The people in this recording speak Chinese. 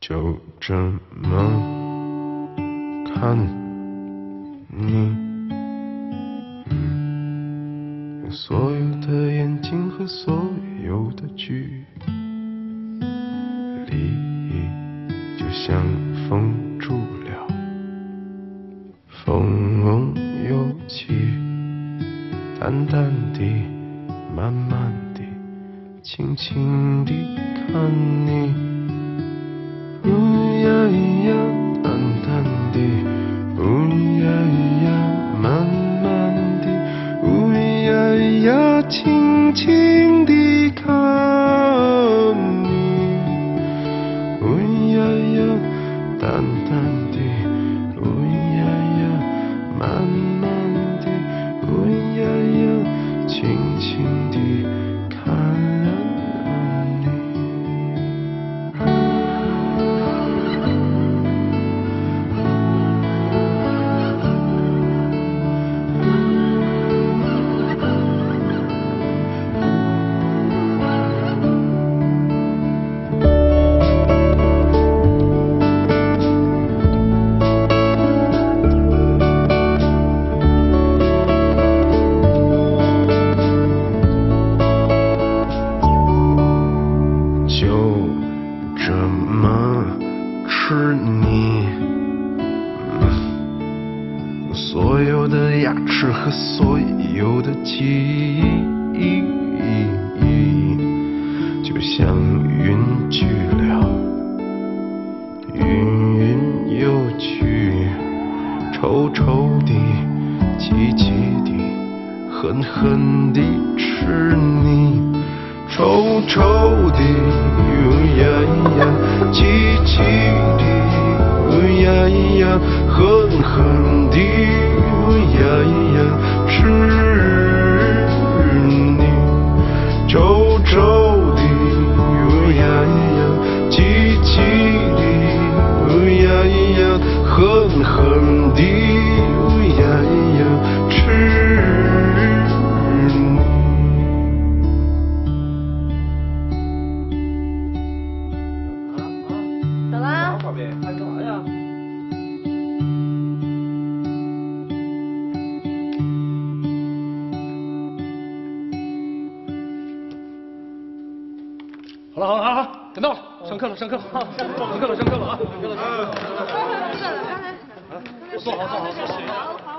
就这么看你，嗯，所有的眼睛和所有的距离，就像封住了，风又起，淡淡的，慢慢的，轻轻地看你。呜呀呀，淡淡的，呜呀呀，慢慢的，呜呀呀，轻轻地看你。呜呀呀，淡淡的，呜呀呀，慢慢的，呜呀呀，轻轻地牙齿和所有的记忆，就像云去了，云云又去，臭臭的，气气的，狠狠地吃你。臭臭的，呜呀呀，气气的，呜呀呀，狠狠的，好了好了好了，好了，等到了，上课了上课了，上课了上课了啊，上课了上课了。快快快，刚才坐好坐好坐好。